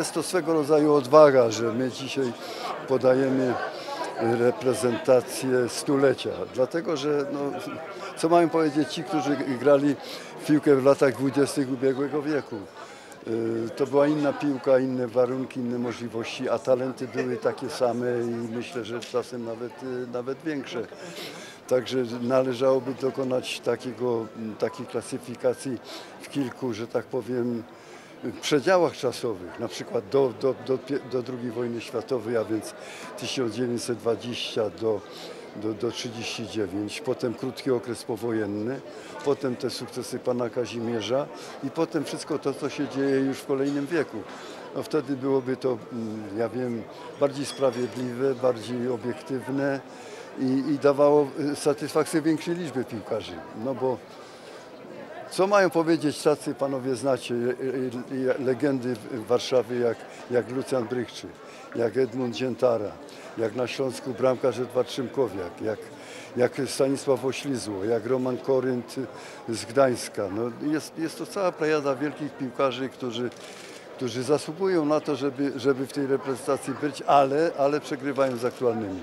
jest to swego rodzaju odwaga, że my dzisiaj podajemy reprezentację stulecia. Dlatego, że no, co mają powiedzieć ci, którzy grali w piłkę w latach dwudziestych ubiegłego wieku? Y, To była inna piłka, inne warunki, inne możliwości, a talenty były takie same i myślę, że czasem nawet, y, nawet większe. Także należałoby dokonać takiego, takiej klasyfikacji w kilku, że tak powiem, przedziałach czasowych, na przykład do, do, do, do II wojny światowej, a więc 1920 do, do, do 39, potem krótki okres powojenny, potem te sukcesy pana Kazimierza i potem wszystko to, co się dzieje już w kolejnym wieku. No wtedy byłoby to, mm, ja wiem, bardziej sprawiedliwe, bardziej obiektywne i, i dawało satysfakcję większej liczby piłkarzy. No bo co mają powiedzieć tacy panowie znacie, legendy Warszawy jak, jak Lucjan Brychczy, jak Edmund Dziętara, jak na Śląsku bramkarz Edward Szymkowiak, jak, jak Stanisław Oślizło, jak Roman Korynt z Gdańska. No jest, jest to cała plejada wielkich piłkarzy, którzy, którzy zasługują na to, żeby, żeby w tej reprezentacji być, ale, ale przegrywają z aktualnymi.